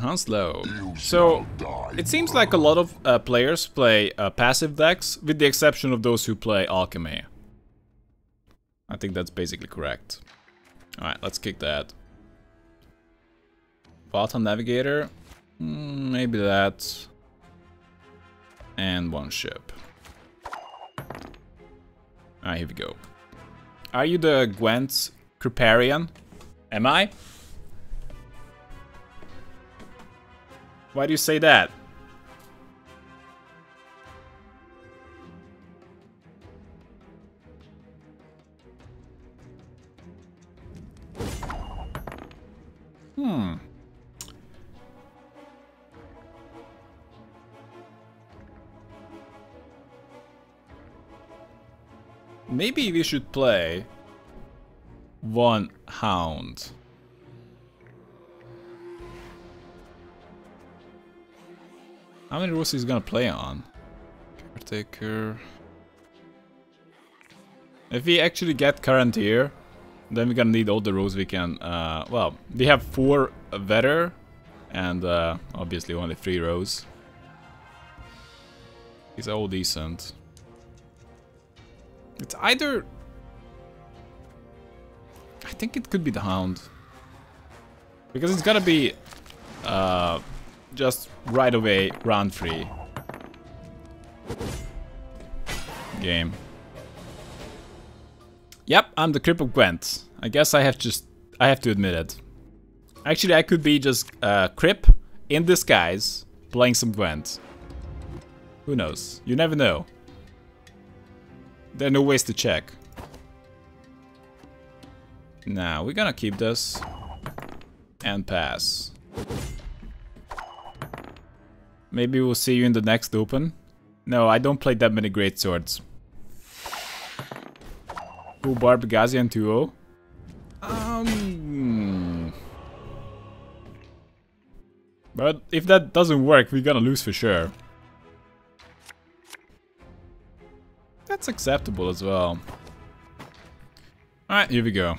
Hounslow. So, it seems like a lot of uh, players play uh, passive decks, with the exception of those who play Alchemy. I think that's basically correct. Alright, let's kick that. Wild Hunt Navigator? Mm, maybe that. And one ship. Alright, here we go. Are you the Gwent Kripparrian? Am I? Why do you say that? Hmm. Maybe we should play one hound. How many rules is gonna play on? Caretaker. If we actually get current here, then we're gonna need all the rules we can. Uh, well, we have four vetter, and uh, obviously only three rows. These are all decent. It's either. I think it could be the Hound. Because it's gotta be. Uh, just right away round three. Game. Yep, I'm the Kripp of Gwent. I guess I have just I have to admit it. Actually, I could be just uh, Kripp in disguise playing some Gwent. Who knows? You never know. There are no ways to check. Now, we're gonna keep this and pass. Maybe we'll see you in the next open. No, I don't play that many great swords. Ooh, Barb-Gazian 2-0. Um... But if that doesn't work, we're gonna lose for sure. That's acceptable as well. Alright, here we go.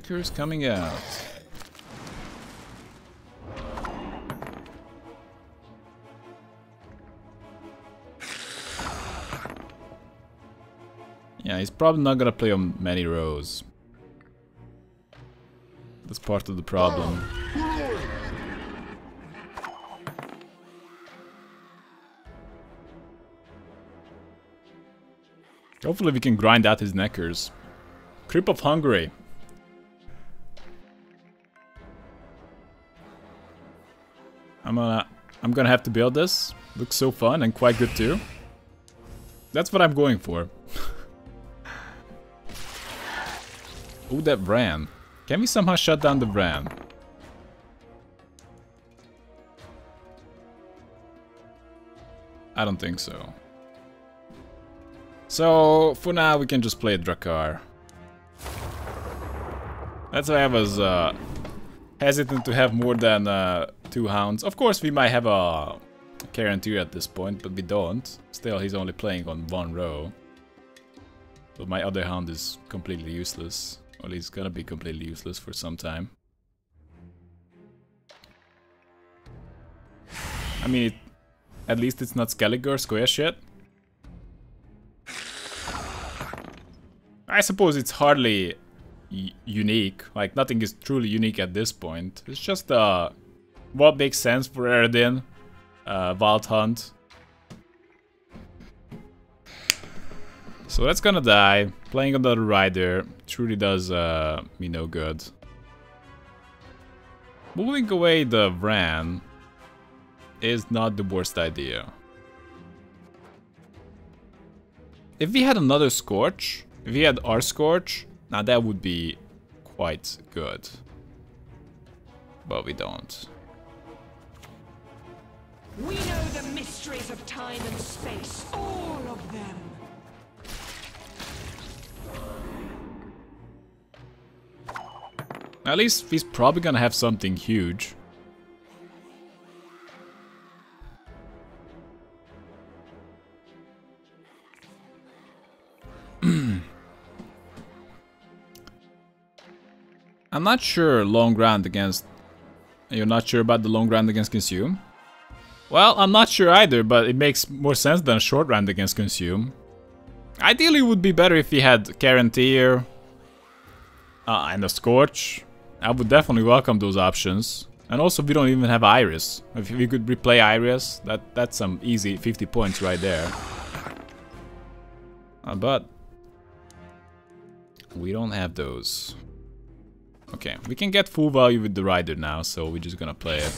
Nekker's coming out. Yeah, he's probably not gonna play on many rows. That's part of the problem. Hopefully we can grind out his nekkers. Kripp of Hungary. I'm gonna I'm gonna have to build this. Looks so fun and quite good too. That's what I'm going for. Ooh, that Vran. Can we somehow shut down the Vran? I don't think so. So, for now, we can just play Drakkar. That's why I was uh, hesitant to have more than uh, two hounds. Of course, we might have a guarantee at this point, but we don't. Still, he's only playing on one row. But my other hound is completely useless. Well, he's gonna be completely useless for some time. I mean, it, at least it's not Skelliger square yet. I suppose it's hardly unique. Like, nothing is truly unique at this point. It's just uh, what makes sense for Eredin, uh, Wild Hunt. So that's gonna die. Playing another rider truly does uh, me no good. Moving away the Vran is not the worst idea. If we had another Scorch, if we had our Scorch, now that would be quite good. But we don't. We know the mysteries of time and space, all of them. At least he's probably gonna have something huge. I'm not sure long round against... You're not sure about the long round against Consume? Well, I'm not sure either, but it makes more sense than a short round against Consume. Ideally, it would be better if he had Caranthir uh, and a Scorch. I would definitely welcome those options. And also, we don't even have Iris. If we could replay Iris, that that's some easy 50 points right there. Uh, but we don't have those. Okay, we can get full value with the rider now, so we're just gonna play it.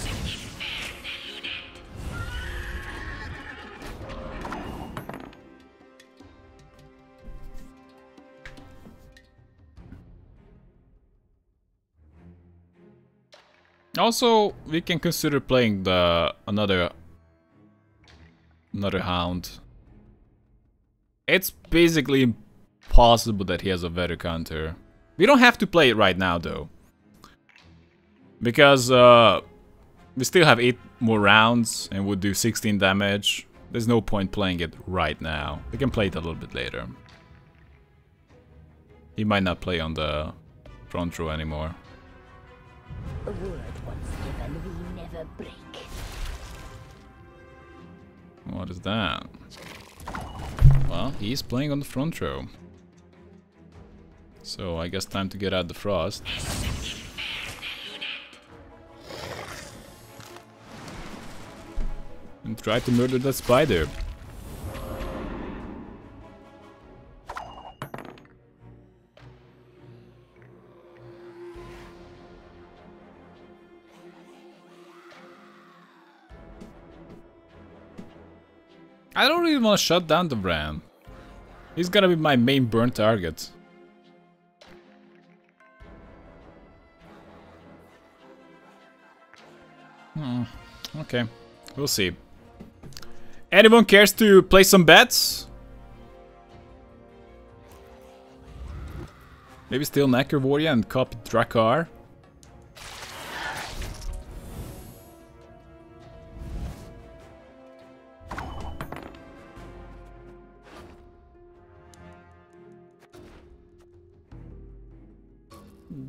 Also, we can consider playing the another another hound. It's basically impossible that he has a better counter. We don't have to play it right now though. Because uh, we still have 8 more rounds and would do 16 damage. There's no point playing it right now. We can play it a little bit later. He might not play on the front row anymore. A word once given, we never break. What is that? Well, he's playing on the front row. So I guess time to get out the frost. And try to murder that spider. I don't really want to shut down the Vran. He's gonna be my main burn target. Hmm, okay, we'll see. Anyone cares to play some bets? Maybe steal Nekker Warrior and copy Drakkar?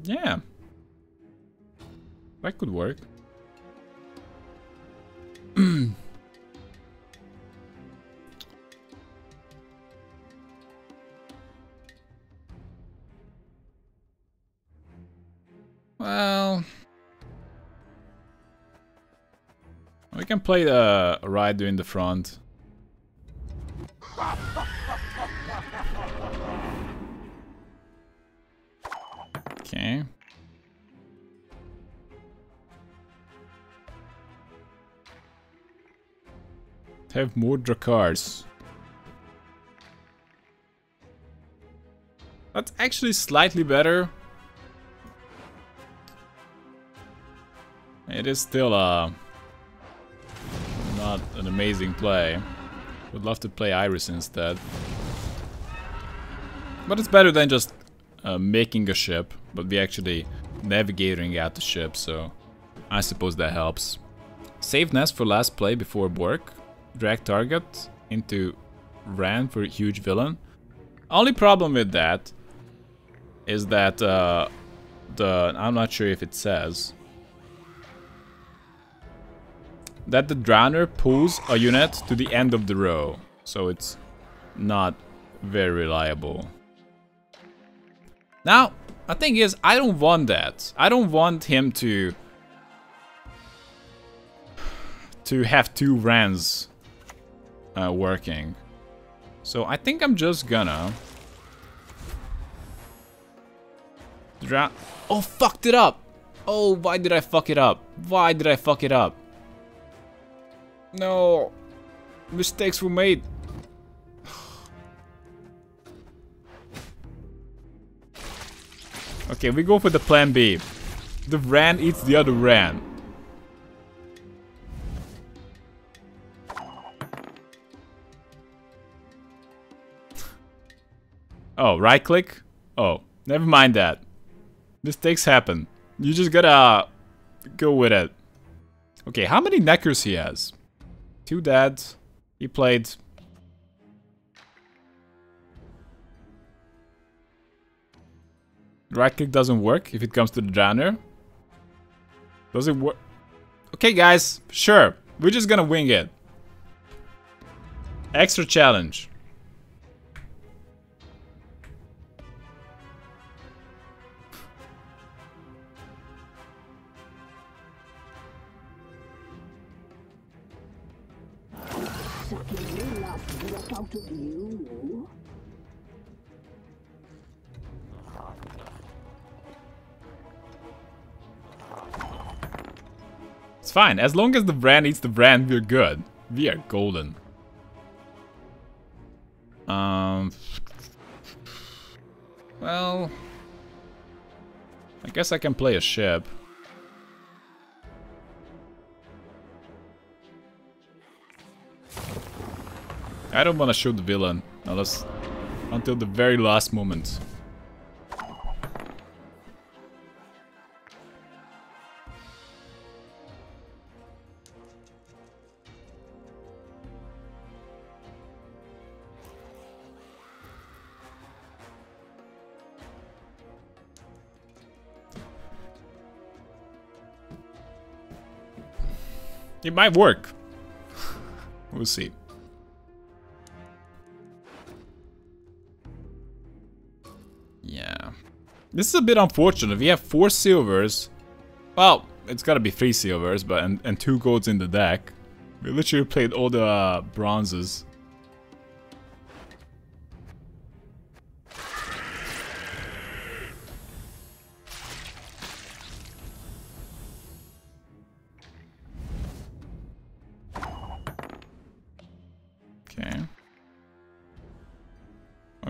Yeah. That could work. well... We can play the rider in the front. Have more Drakkars. That's actually slightly better. It is still uh, not an amazing play. Would love to play Iris instead. But it's better than just uh, making a ship, but we actually navigating out the ship, so I suppose that helps. Save nest for last play before work. Drag target into Vran for huge villain. Only problem with that is that uh, the I'm not sure if it says that the Drowner pulls a unit to the end of the row, so it's not very reliable. Now, the thing is, I don't want that. I don't want him to... to have two Vrans uh, working. So I think I'm just gonna... Dra oh, fucked it up! Oh, why did I fuck it up? Why did I fuck it up? No! Mistakes were made. Okay, we go for the plan B. The Vran eats the other Vran. Oh, right click? Oh, never mind that. Mistakes happen. You just gotta go with it. Okay, how many nekkers he has? Two dads. He played Right click doesn't work if it comes to the Drowner. Does it work? Okay, guys, sure. We're just gonna wing it. Extra challenge. Fine. As long as the Vran eats the Vran, we're good. We are golden. Um. Well. I guess I can play a ship. I don't want to shoot the Villen. Unless... Until the very last moment. It might work. we'll see. Yeah. This is a bit unfortunate. We have four silvers. Well, it's gotta be three silvers, but and, and two golds in the deck. We literally played all the uh, bronzes.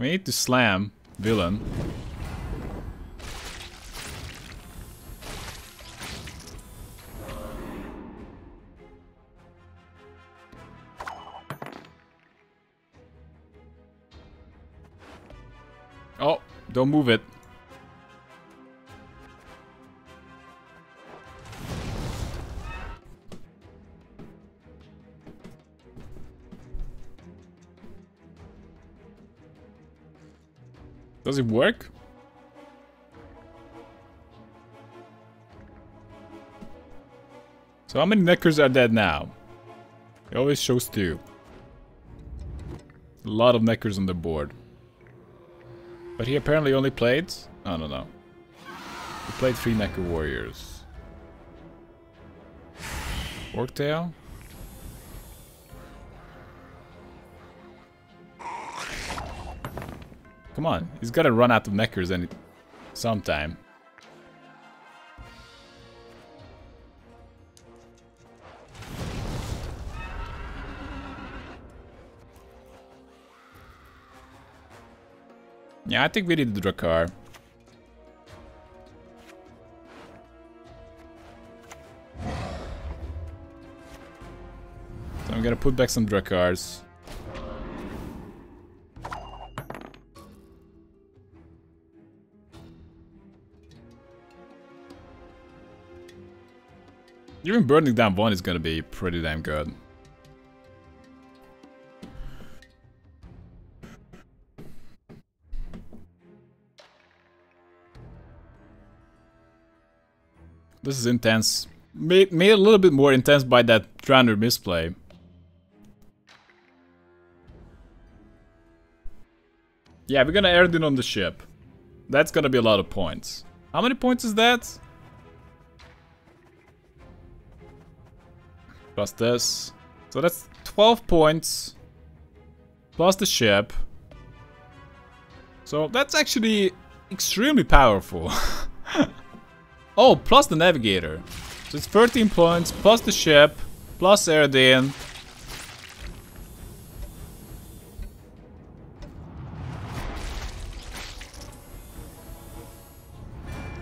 I need to slam Villen. Oh, don't move it. Does it work? So how many nekkers are dead now? It always shows two. A lot of nekkers on the board. But he apparently only played... I don't know. He played three nekker warriors. Orktail? Come on, he's gotta run out of nekkers any sometime. Yeah, I think we need the Drakkar. So I'm gonna put back some Drakkars. Even burning down one is gonna be pretty damn good. This is intense. Made, made a little bit more intense by that Drowner misplay. Yeah, we're gonna air it on the ship. That's gonna be a lot of points. How many points is that? Plus this. So that's 12 points. Plus the ship. So that's actually extremely powerful. oh, plus the navigator. So it's 13 points, plus the ship, plus Eredin.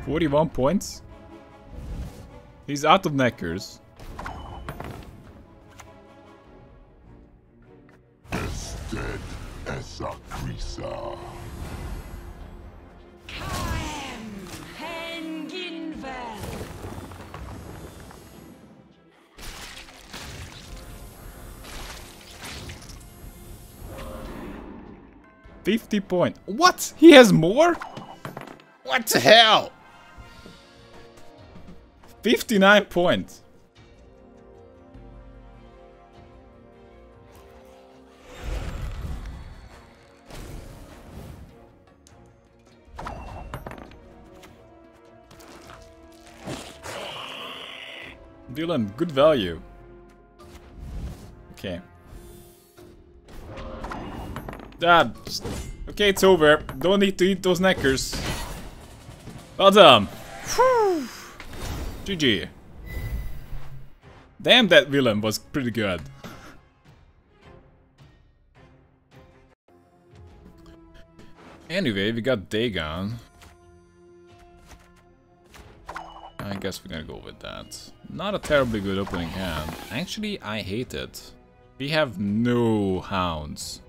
Forty-one points. He's out of nekkers. 50 points. What? He has more? What the hell? 59 points. Dylan, good value. Okay, Ah, okay, it's over. Don't need to eat those nekkers. Well done. Whew. GG. Damn, that Villen was pretty good. Anyway, we got Dagon. I guess we're gonna go with that. Not a terribly good opening hand. Actually, I hate it. We have no hounds.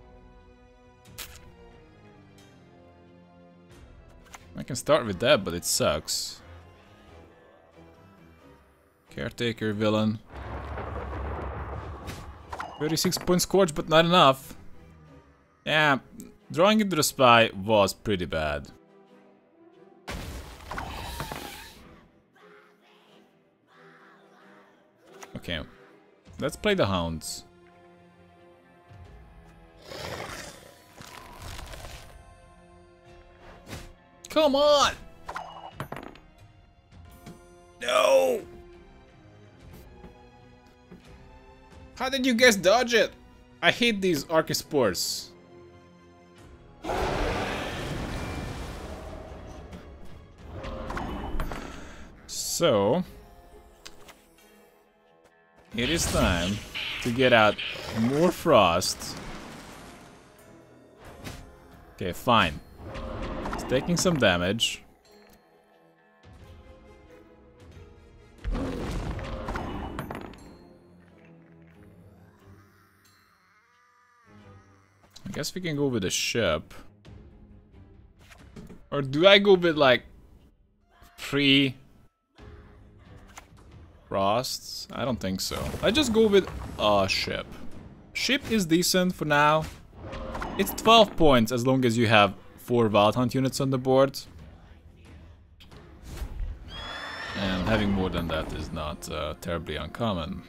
I can start with that, but it sucks. Caretaker Villen. 36 points scorch, but not enough. Yeah, drawing into the spy was pretty bad. Okay, let's play the hounds. Come on! No! How did you guys dodge it? I hate these Archespores. So... It is time to get out more frost. Okay, fine. Taking some damage. I guess we can go with a ship. Or do I go with like three frosts? I don't think so. I just go with a ship. Ship is decent for now. It's 12 points as long as you have 4 Wild Hunt units on the board. And having more than that is not uh, terribly uncommon.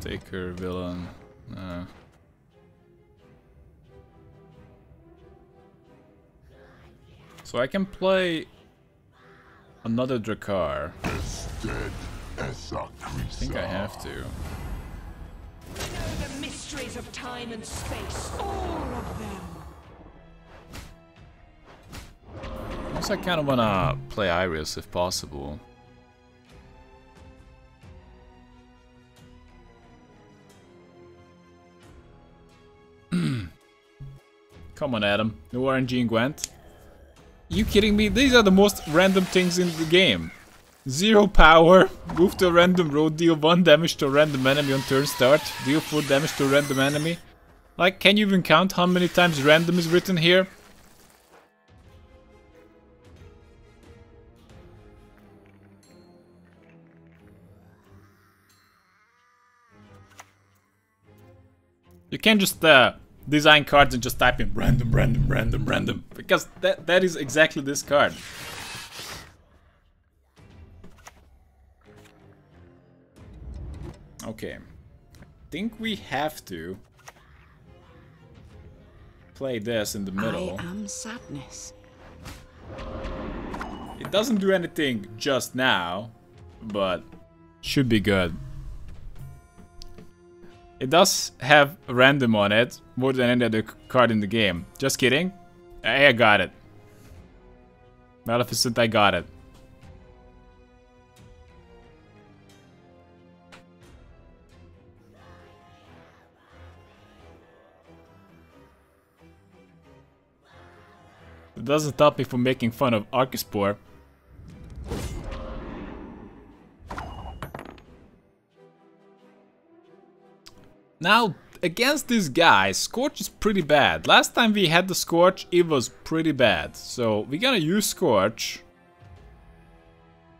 Caretaker, Villen. Uh. So I can play another Drakkar. I think I have to. Know the mysteries of time and space, all of them. Also, I kind of wanna play Iris if possible. Come on, Adam. No RNG in Gwent. You kidding me? These are the most random things in the game. Zero power, move to a random road, deal 1 damage to a random enemy on turn start, deal 4 damage to a random enemy. Like, can you even count how many times random is written here? You can't just uh, design cards and just type in random, random, random, random. Because that that is exactly this card. Okay. I think we have to play this in the middle. I am sadness. It doesn't do anything just now, but should be good. It does have random on it, more than any other card in the game. Just kidding. Hey, I got it. Maleficent, I got it. It doesn't stop me from making fun of Archespore. Now, against this guy, Scorch is pretty bad. Last time we had the Scorch, it was pretty bad. So we're gonna use Scorch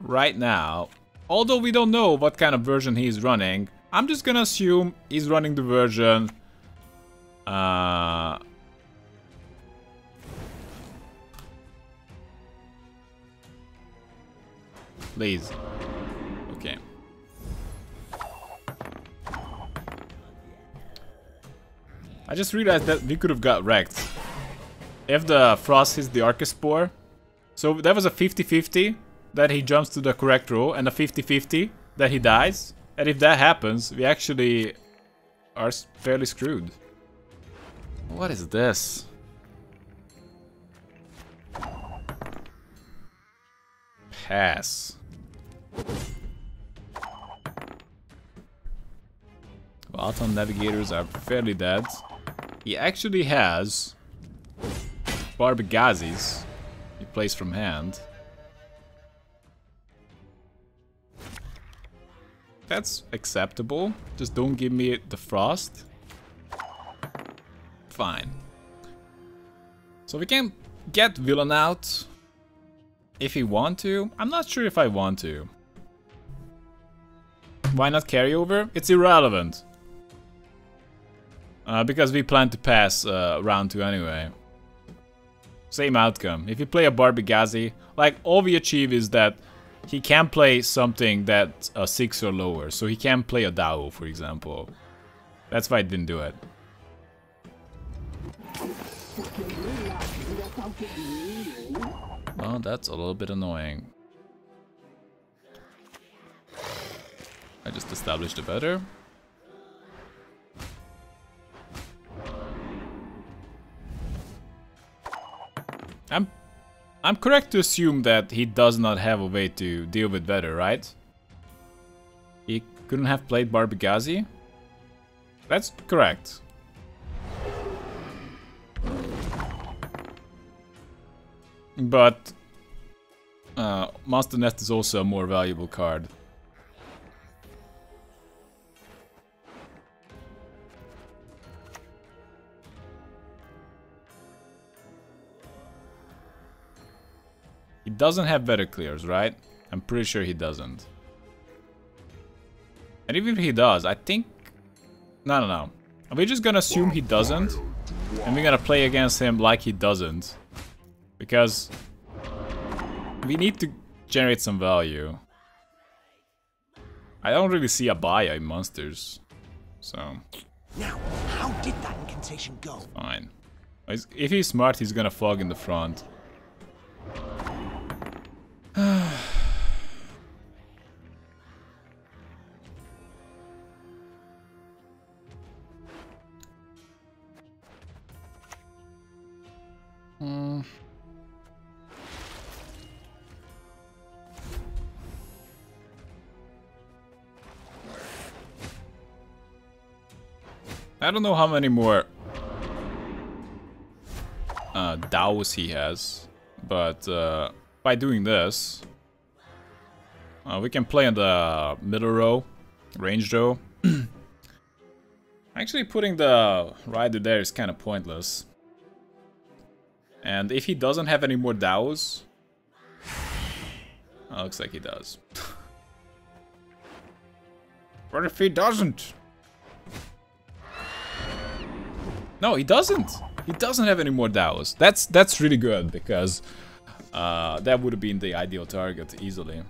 right now. Although we don't know what kind of version he's running, I'm just gonna assume he's running the version... Uh, please. Okay. I just realized that we could have got wrecked. If the Frost hits the Archespore. So that was a 50-50 that he jumps to the correct row and a 50-50 that he dies. And if that happens, we actually are fairly screwed. What is this? Pass. Autumn Navigators are fairly dead. He actually has Barbegazis. He plays from hand. That's acceptable. Just don't give me the frost. Fine. So we can get Villen out if we want to. I'm not sure if I want to. Why not carryover? It's irrelevant. Uh, because we plan to pass uh, round 2 anyway. Same outcome. If you play a Barbegazi, like all we achieve is that he can play something that's a 6 or lower. So he can play a Dao, for example. That's why I didn't do it. Well, that's a little bit annoying. I just established a better. I'm I'm correct to assume that he does not have a way to deal with weather, right? He couldn't have played Barbegazi? That's correct. But uh, Monster Nest is also a more valuable card. Doesn't have better clears, right? I'm pretty sure he doesn't. And even if he does, I think... No, no, no. We're just gonna assume he doesn't. And we're gonna play against him like he doesn't. Because... We need to generate some value. I don't really see a buy in monsters. So... Now, how did that incantation go? Fine. If he's smart, he's gonna fog in the front. I don't know how many more uh, Daos he has, but uh, by doing this, uh, we can play in the middle row, range row. Actually, putting the rider there is kind of pointless. And if he doesn't have any more Daos... Oh, looks like he does. what if he doesn't? No, he doesn't. He doesn't have any more Daos. That's that's really good because uh, that would have been the ideal target easily.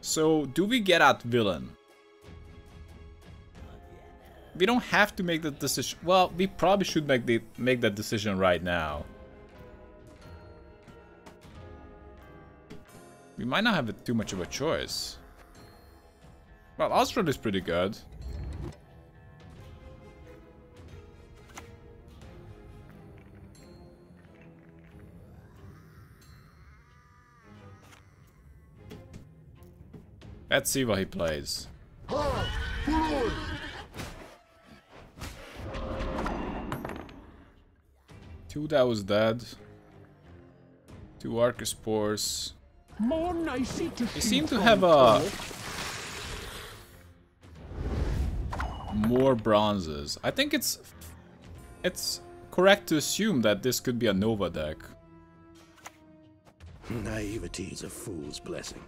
So, do we get out Villen? We don't have to make the decision. Well, we probably should make the make that decision right now. We might not have too much of a choice. Well, Ostrod is pretty good. Let's see what he plays. Two that was dead. Two Archespores. More nicey to You seem to have a more bronzes. I think it's it's correct to assume that this could be a Nova deck. Naivety is a fool's blessing.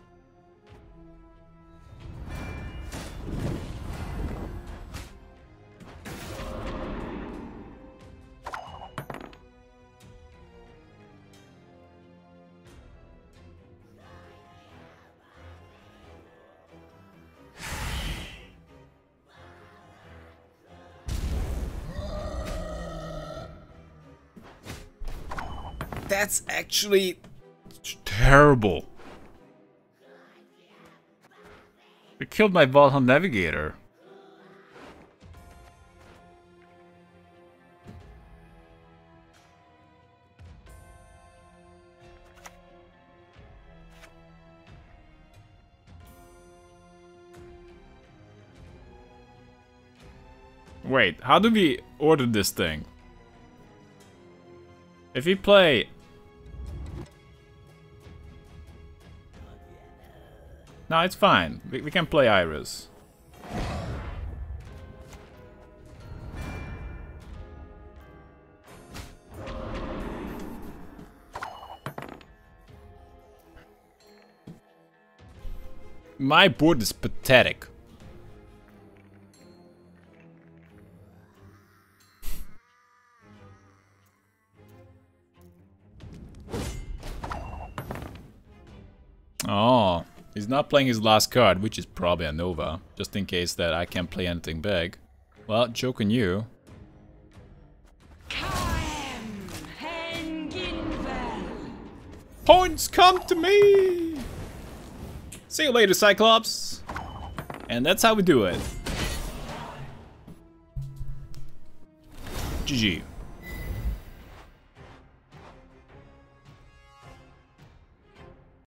That's actually terrible. It killed my Valhalla Navigator. Wait, how do we order this thing? If we play... No, it's fine. We, we can play Iris. My board is pathetic. Not playing his last card, which is probably a Nova, just in case that I can't play anything big. Well, joke on you. Points come to me! See you later, Cyclops! And that's how we do it. GG.